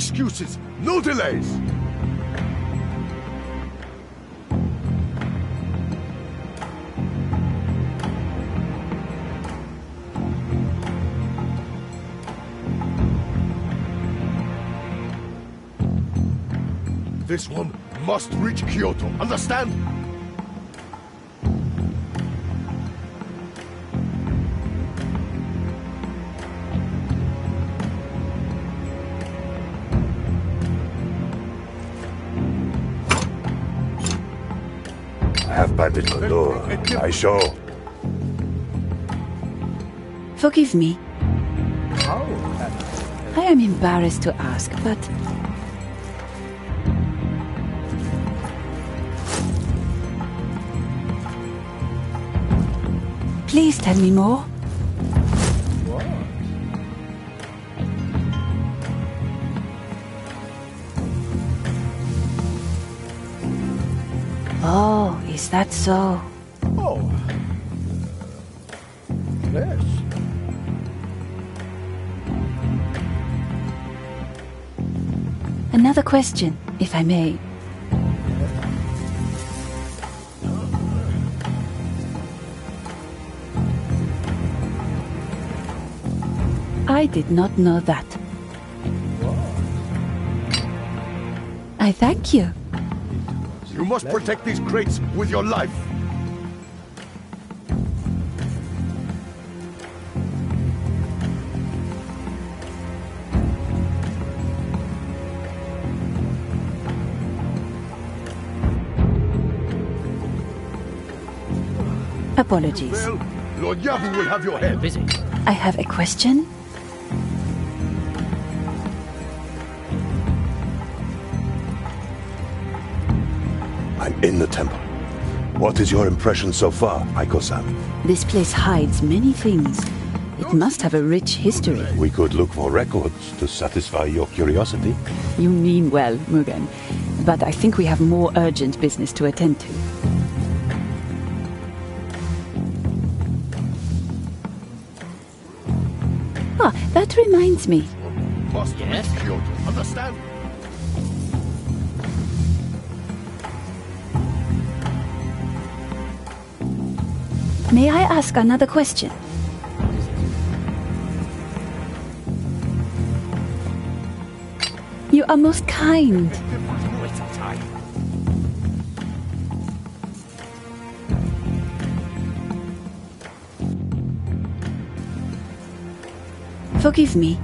Excuses, no delays. This one must reach Kyoto, understand? Have banded the door. I show. Forgive me. I am embarrassed to ask, but Please tell me more. Is that so? Oh. Yes. Another question, if I may. I did not know that. I thank you. You must protect these crates with your life. Apologies. Well, Lord Yabu will have your head. Busy. I have a question. In the temple. What is your impression so far, Aiko-san? This place hides many things. It must have a rich history. We could look for records to satisfy your curiosity. You mean well, Mugen. But I think we have more urgent business to attend to. Ah, that reminds me. Yes? understand? May I ask another question? You are most kind. Forgive me.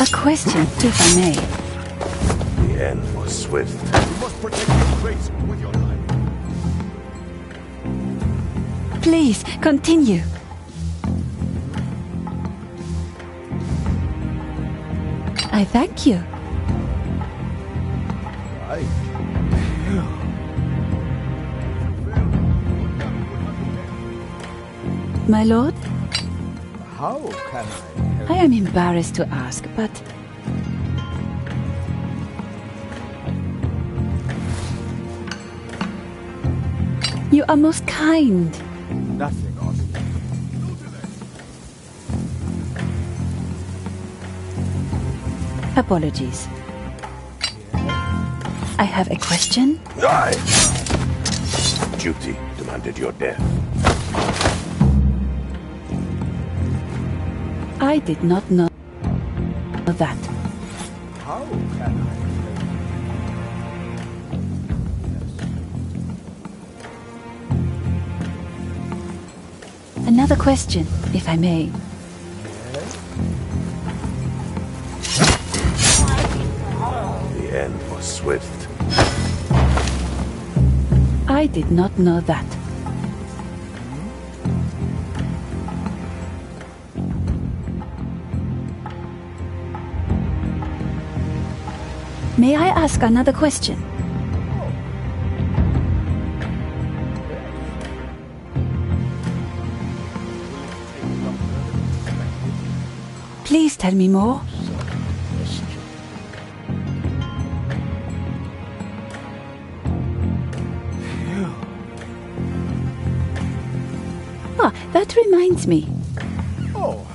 A question, if I may. The end was swift. you must protect these crates with your life. Please, continue. I thank you. My lord, How can I I am embarrassed to ask, but you are most kind. Nothing, Austin. Apologies. I have a question. Aye! Duty demanded your death. I did not know that. Another question, if I may. The end was swift. I did not know that. May I ask another question? tell me more? Ah, that reminds me. Oh.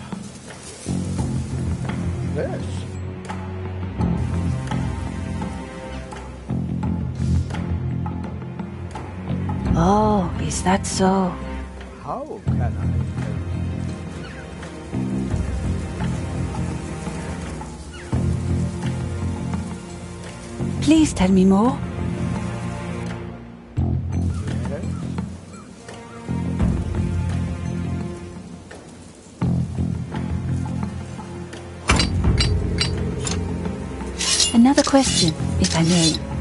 Oh, is that so? Please tell me more. Another question, if I may.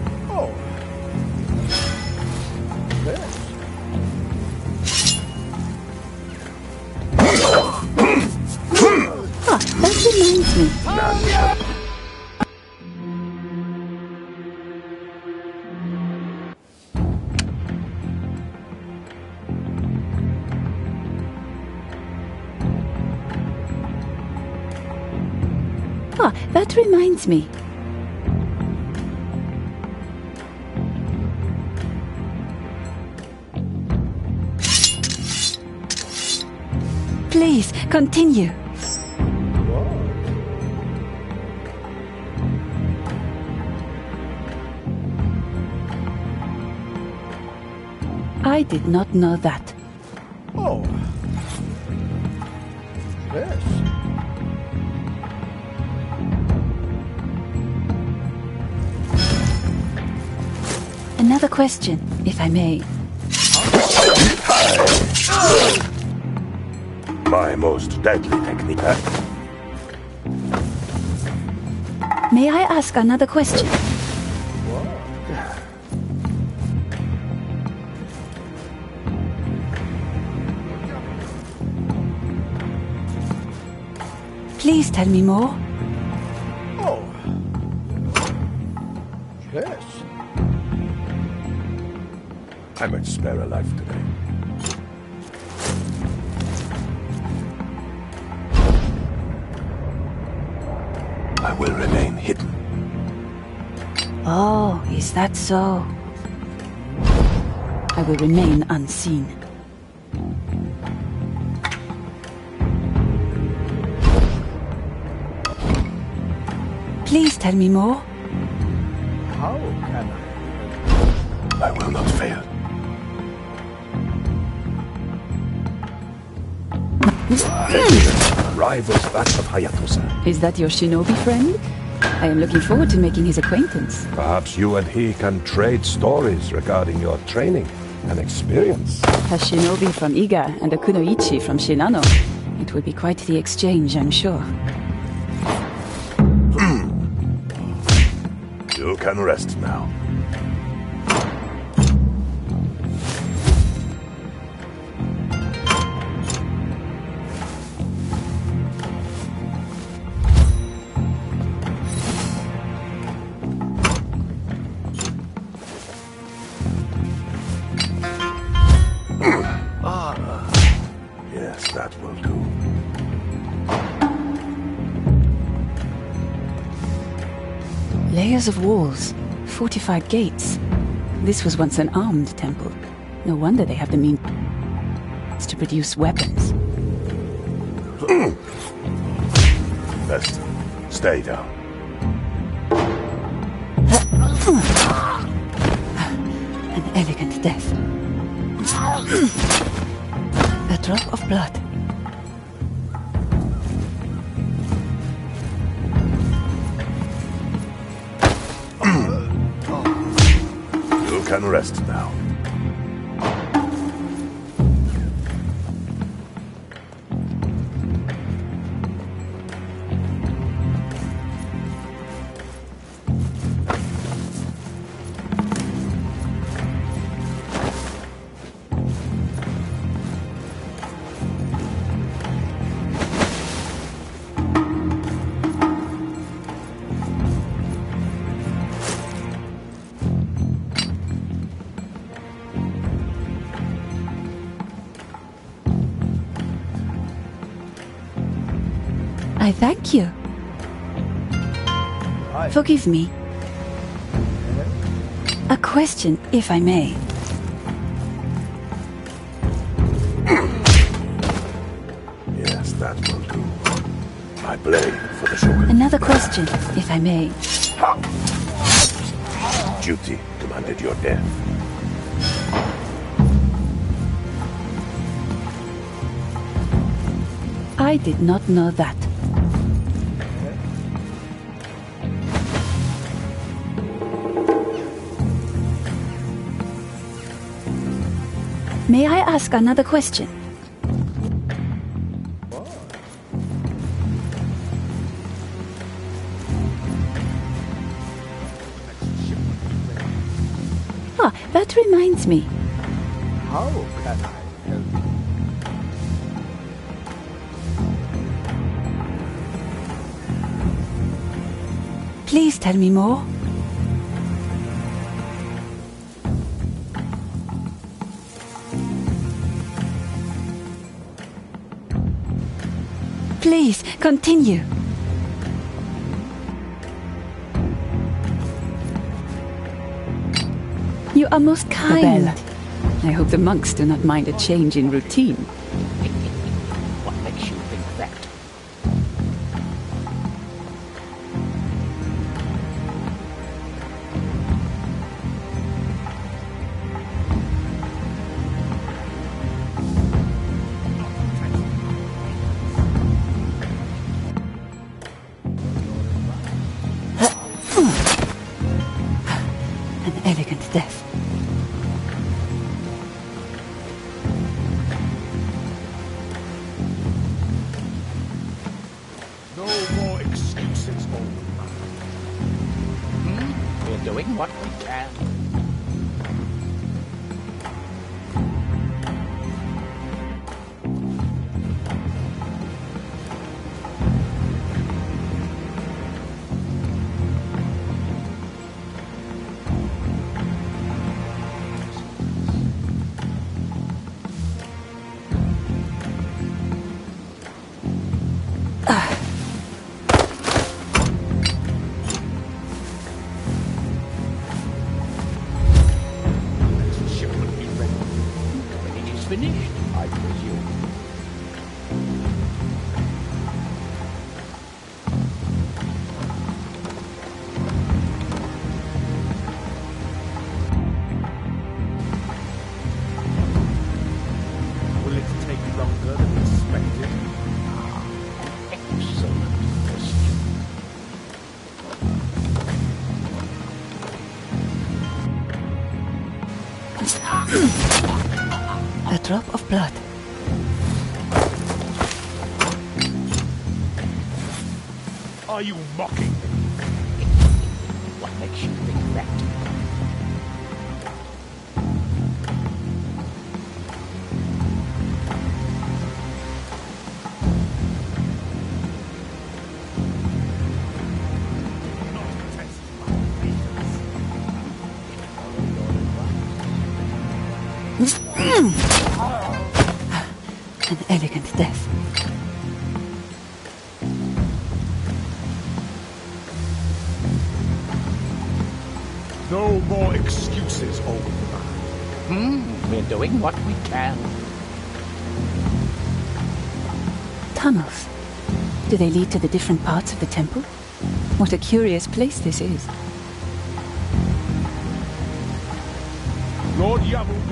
Reminds me. Please, continue. I did not know that. Oh. Another question, if I may. My most deadly technique. May I ask another question? Please tell me more. I might spare a life today. I will remain hidden. Oh, is that so? I will remain unseen. Please tell me more. That of Hayato-san. Is that your shinobi friend? I am looking forward to making his acquaintance. Perhaps you and he can trade stories regarding your training and experience. A shinobi from Iga and a kunoichi from Shinano. It would be quite the exchange, I'm sure. Hmm. You can rest now. Of walls, fortified gates. This was once an armed temple. No wonder they have the means to produce weapons. Best stay down. An elegant death. A drop of blood. Rest now. Thank you. Hi. Forgive me. A question, if I may. yes, that will do. I blade for the sugar. Another question, if I may. Duty demanded your death. I did not know that. Ask another question? Ah, that reminds me. How can I help you? Please tell me more. Please, continue. You are most kind. I hope the monks do not mind a change in routine. Blood. Are you mocking Tunnels. Do they lead to the different parts of the temple? What a curious place this is. Lord Yabu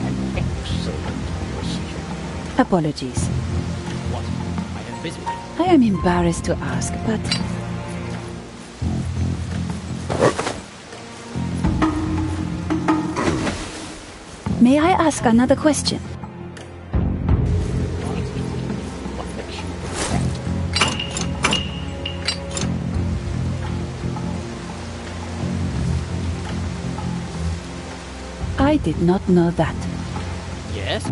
An excellent. Apologies. What? I am busy. I am embarrassed to ask, but May I ask another question? Did not know that. Yes?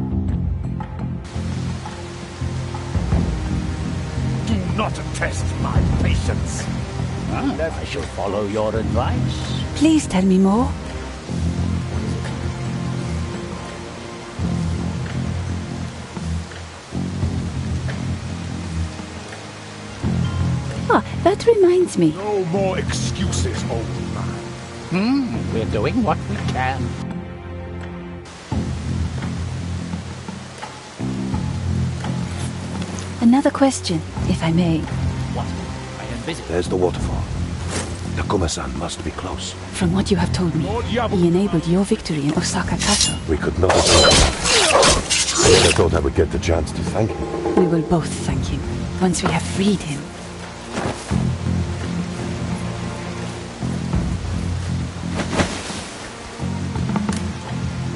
Do not test my patience. Ah, I shall follow your advice. Please tell me more. Ah, that reminds me. No more excuses, old man. Hmm, we're doing what we can. Another question, if I may. What? I am busy. There's the waterfall. Takuma-san must be close. From what you have told me, Lord Yabu- he enabled your victory in Osaka Castle. We could not have done it. I never thought I would get the chance to thank him. We will both thank him once we have freed him.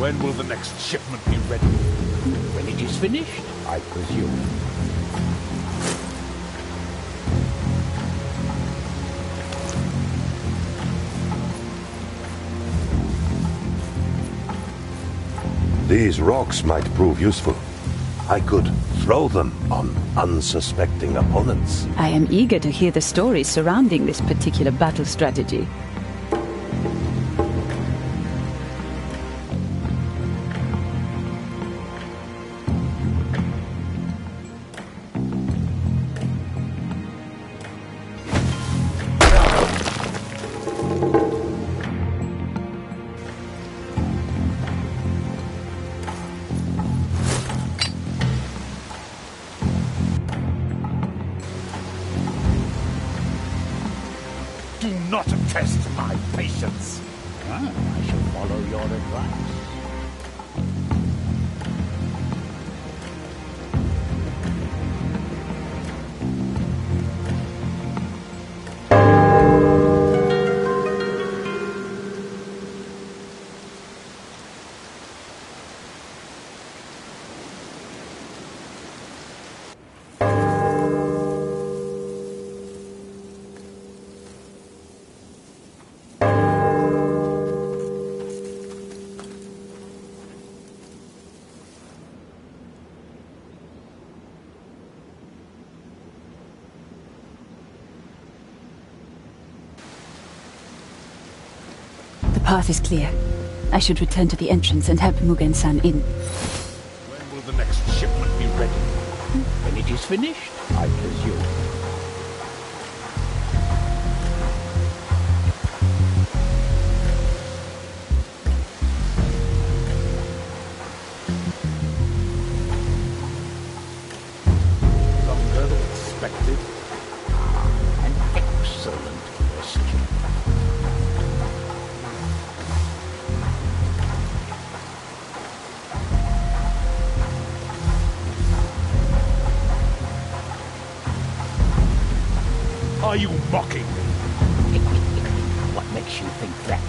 When will the next shipment be ready? Hmm? When it is finished, I presume. These rocks might prove useful. I could throw them on unsuspecting opponents. I am eager to hear the stories surrounding this particular battle strategy. Path is clear. I should return to the entrance and help Mugen-san in. When will the next shipment be ready? When it is finished, you mocking me? what makes you think that?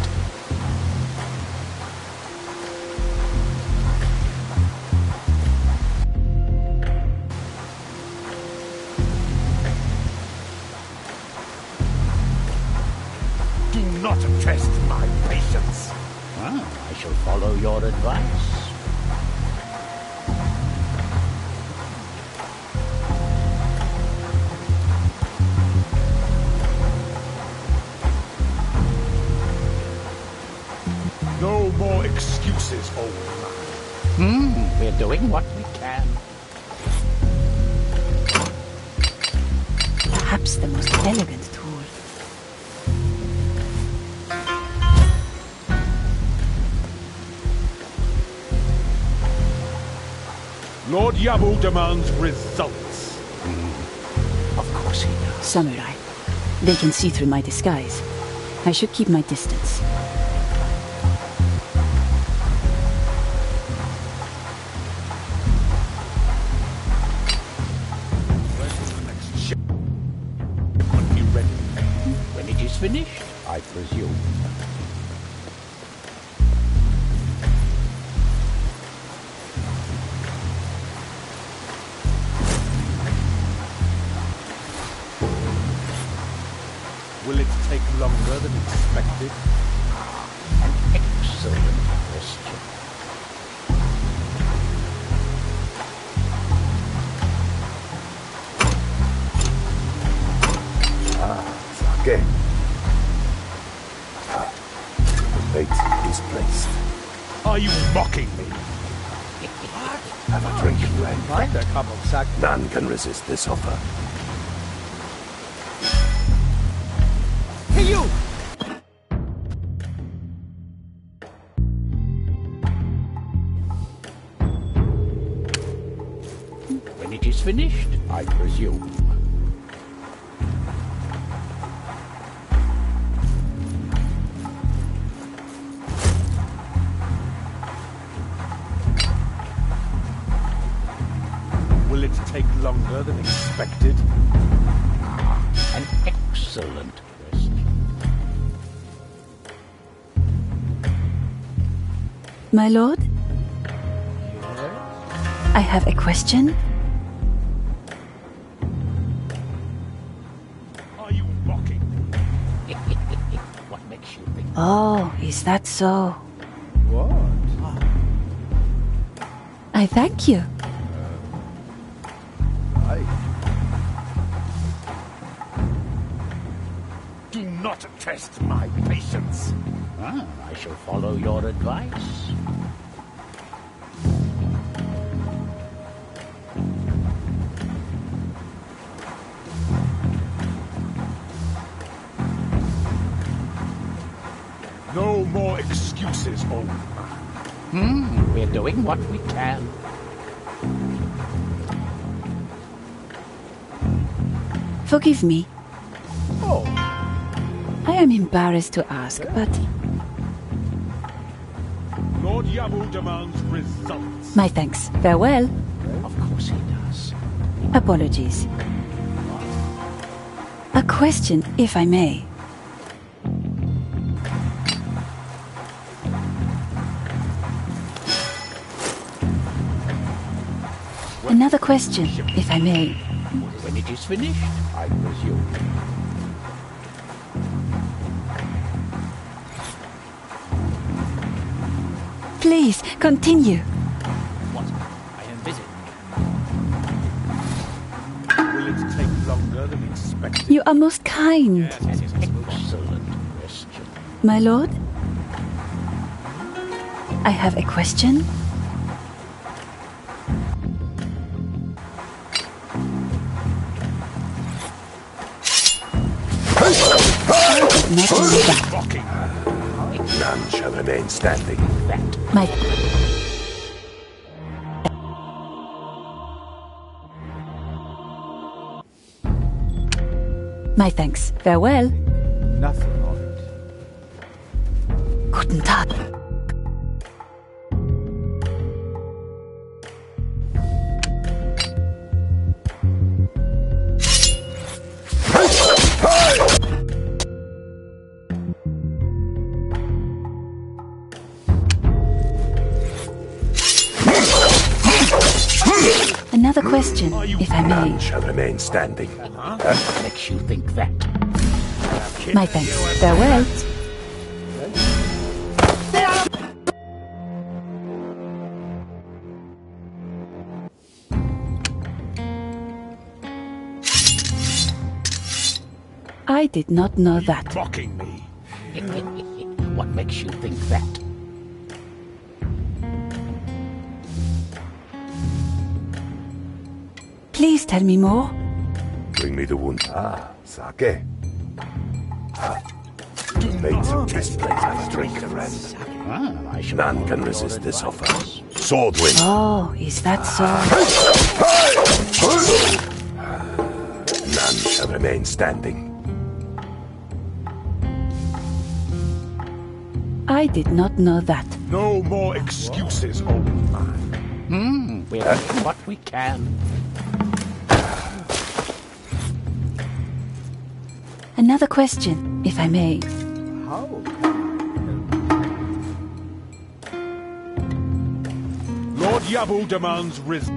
Do not test my patience. Ah, I shall follow your advice. Lord demands results. Mm-hmm. Of course he does. Samurai. They can see through my disguise. I should keep my distance. When the next shipment be ready? When it is finished, I presume. Resist this offer. My lord? I have a question. Are you mocking what makes you think? Oh, is that so? What? I thank you. Um, right. Do not test my patience. Ah, I shall follow your advice. No more excuses, old man. Hmm, we're doing what we can. Forgive me. Oh, I am embarrassed to ask, but Yabu demands results. my thanks. Farewell. Of course he does. Apologies. A question, if I may. Another question, if I may. When it is finished, I presume. Please, continue. What? I am busy. Will it take longer than expected? You are most kind. An excellent question. My lord? I have a question. None shall remain standing. My My thanks. Farewell. nothing of it. Guten Tag. Shall remain standing. what makes you think that? My thanks. Farewell. I did not know that. Mocking me. what makes you think that? Please tell me more. Bring me the wound. Ah, sake. Ah. Fate is placed. Have a drink, friend. Ah, None can resist this offer. advice. Swordwind. Oh, is that so? None shall remain standing. I did not know that. No more excuses, old man. Hmm, we're doing what we can. Another question, if I may. How Lord Yabu demands res-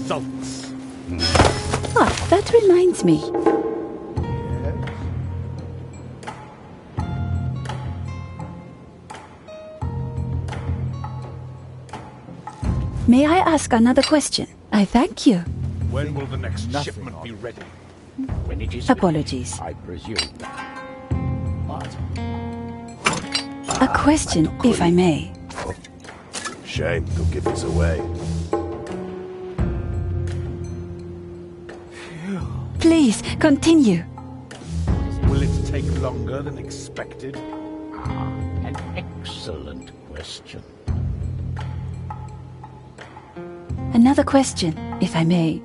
results. Ah, that reminds me. May I ask another question? I thank you. When will the next Nothing shipment be ready? When it is Apologies. I presume. A question, if I may. Shame to give this away. Please, continue. Will it take longer than expected? Ah, An excellent question. Another question, if I may.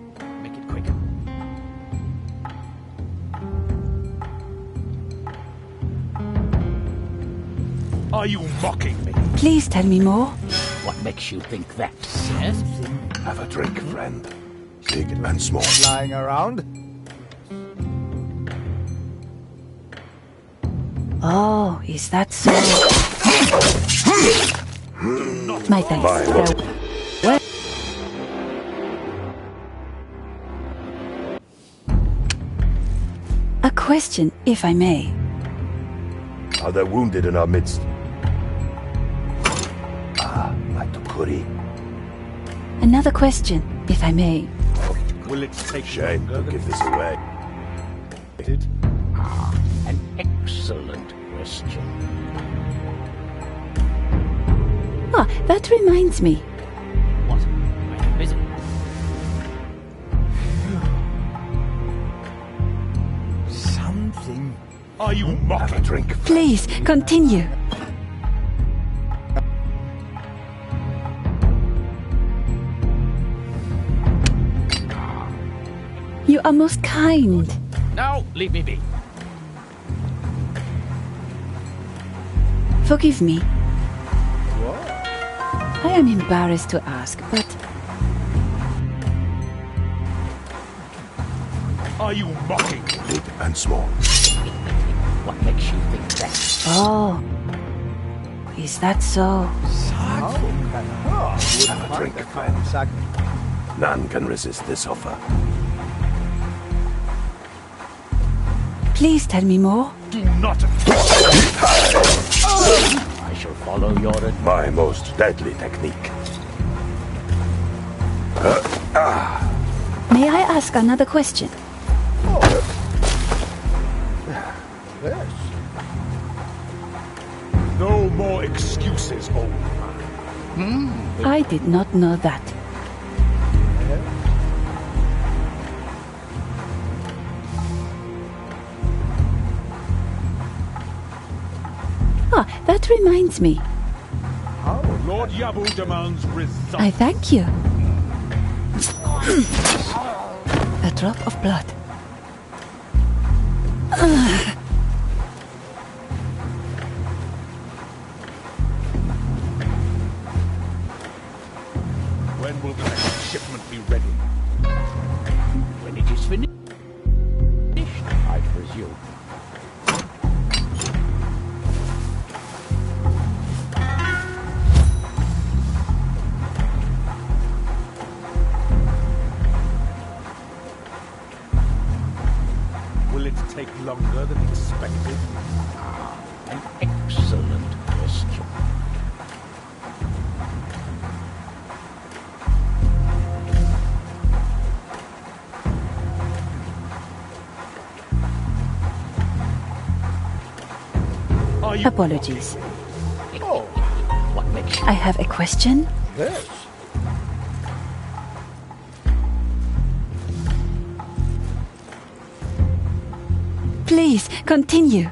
Are you mocking me? Please tell me more. What makes you think that? Yes? Have a drink, friend. Big and small. Lying around? Oh, is that so? My thanks. Bye. A question, if I may. Are there wounded in our midst? My Tokuri. Another question, if I may. Will it take Shame to give this away. Ah, An excellent question. Ah, that reminds me. What? Are you busy? Something. Are you Have a mocking? drink. Please, continue. Are most kind. Now, leave me be. Forgive me. What? I am embarrassed to ask, but Are you mocking? Big and small. What makes you think that? oh, is that so? How can Have a drink, friend. None can resist this offer. Please tell me more. Do not. I shall follow your advice. My most deadly technique. May I ask another question? Yes. No more excuses, old man. Hmm? I did not know that. That reminds me. Lord Yabu demands results. I thank you. A drop of blood. Ah. Apologies. Oh, What makes I have a question. yes. Please, continue.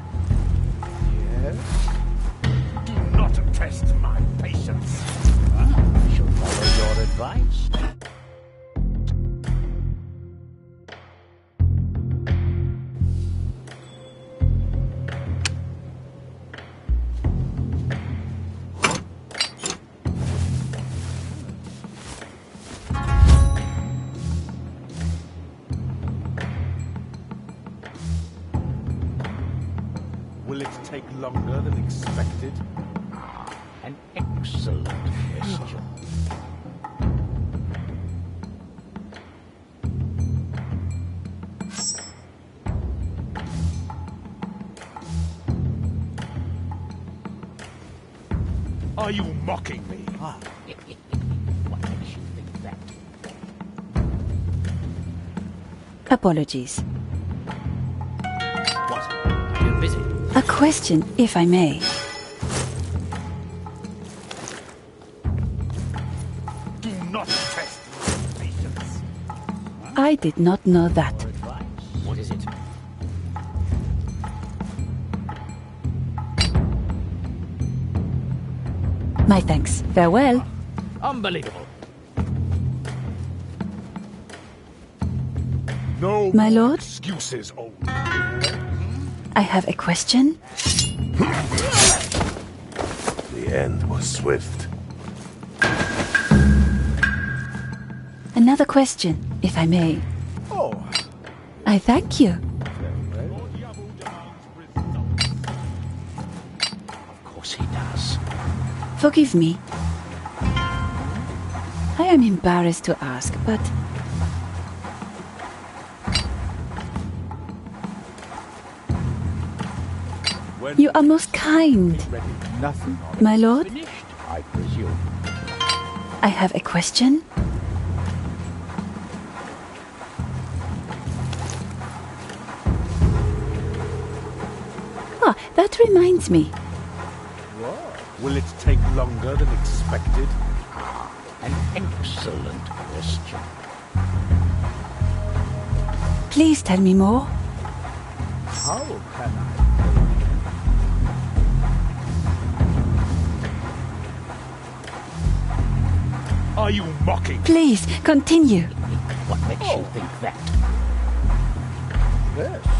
Apologies. What? Are you busy? A question, if I may. Do not test patience. I did not know that. What is it? My thanks. Farewell. Unbelievable. No My lord? excuses, old. I have a question. The end was swift. Another question, if I may. Oh, I thank you. Of course he does. Forgive me. I am embarrassed to ask, but you are most kind. ready. nothing on it. My lord, I presume. I have a question. Ah, that reminds me. Will it take longer than expected? Ah, An excellent question. Please tell me more. How can I? Are you mocking? Please, continue. What makes you think that? Yes.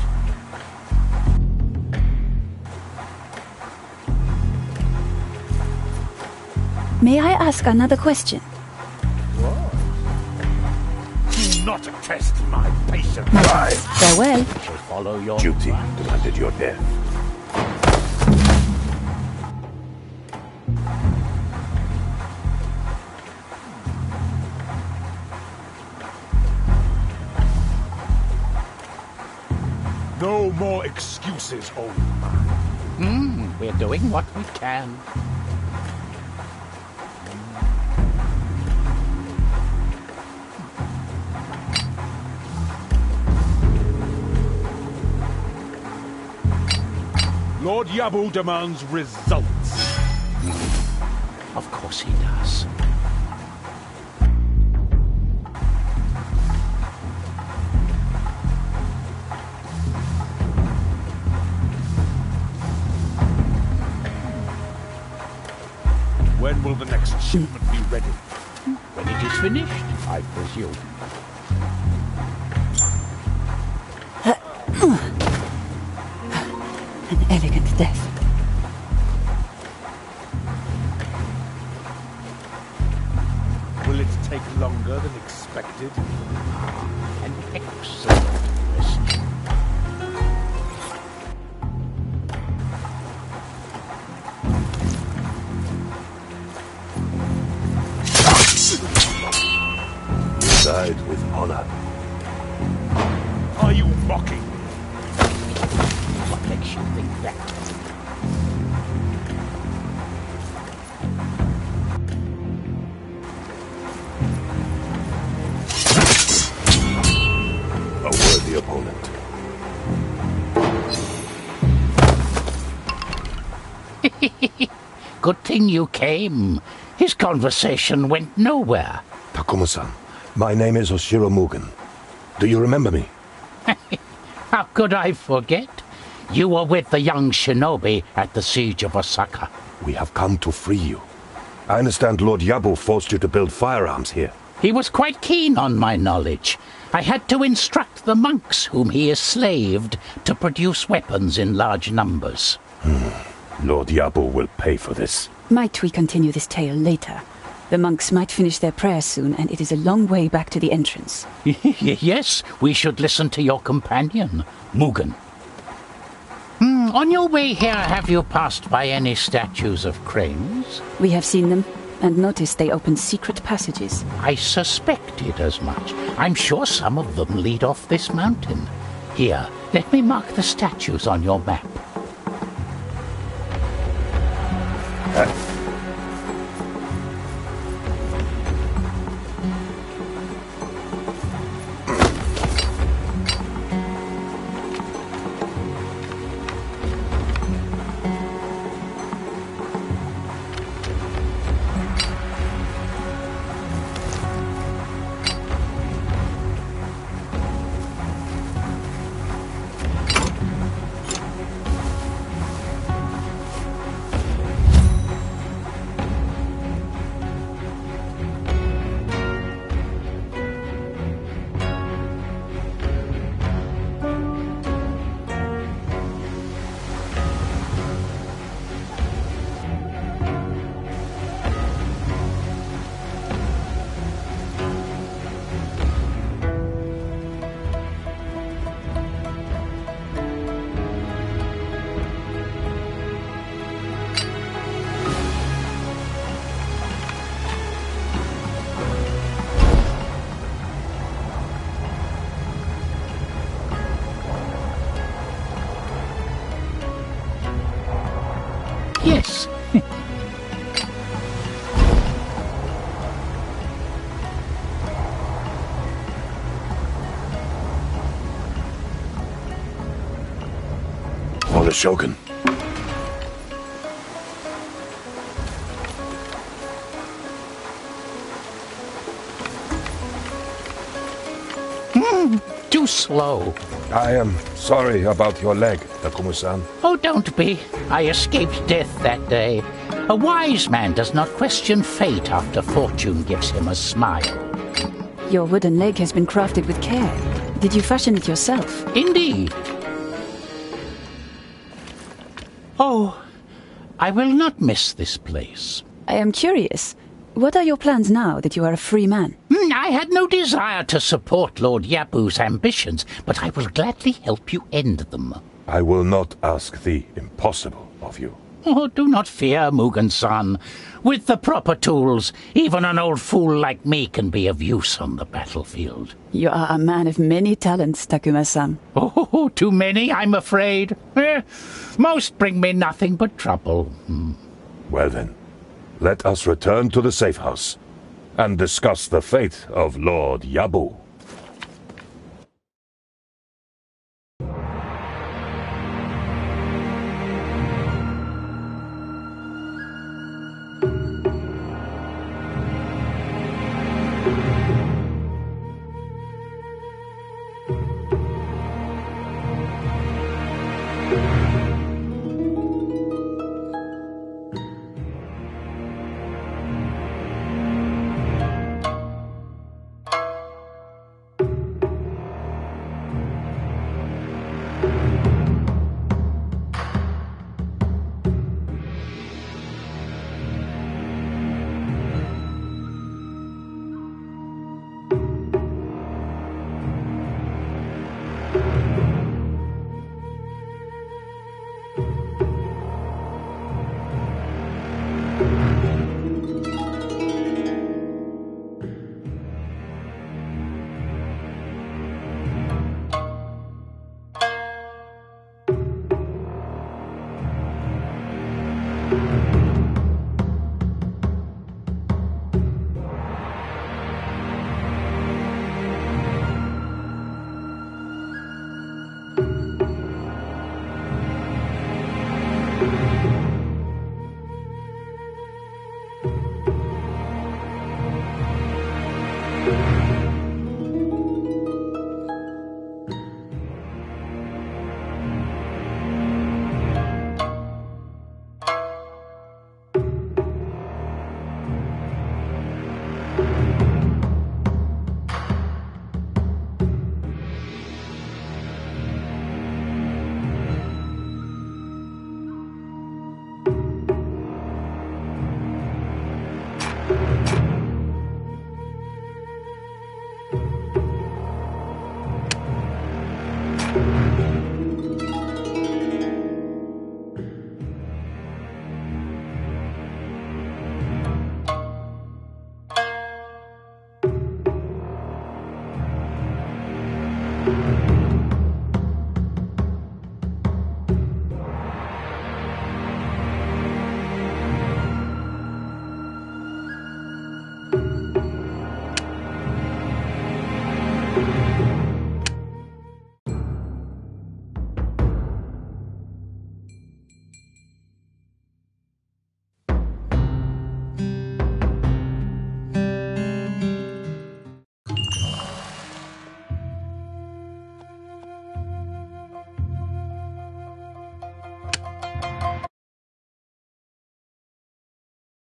May I ask another question? Do not test my patience. My thanks. Farewell. Shall follow your Duty demanded your death. Excuses, old man. Hmm, we're doing what we can. Lord Yabu demands results. Of course he does. When will the next shipment be ready? When it is finished, I presume. An elegant death. Will it take longer than expected? You came. His conversation went nowhere. Takuma-san, my name is Oshiro Mugen. Do you remember me? How could I forget? You were with the young shinobi at the siege of Osaka. We have come to free you. I understand Lord Yabu forced you to build firearms here. He was quite keen on my knowledge. I had to instruct the monks whom he enslaved to produce weapons in large numbers. Hmm. Lord Yabu will pay for this. Might we continue this tale later? The monks might finish their prayers soon, and it is a long way back to the entrance. yes, we should listen to your companion, Mugen. Hmm, on your way here, have you passed by any statues of cranes? We have seen them, and noticed they open secret passages. I suspected as much. I'm sure some of them lead off this mountain. Here, let me mark the statues on your map. Yes. For the Shogun. Hmm, too slow. I am sorry about your leg, Takuma-san. Oh, don't be. I escaped death that day. A wise man does not question fate after fortune gives him a smile. Your wooden leg has been crafted with care. Did you fashion it yourself? Indeed. Oh, I will not miss this place. I am curious. What are your plans now that you are a free man? Hmm, I had no desire to support Lord Yabu's ambitions, but I will gladly help you end them. I will not ask the impossible of you. Oh, do not fear, Mugen-san. With the proper tools, even an old fool like me can be of use on the battlefield. You are a man of many talents, Takuma-san. Oh, too many, I'm afraid. Eh, most bring me nothing but trouble. Hmm. Well then, let us return to the safe house and discuss the fate of Lord Yabu.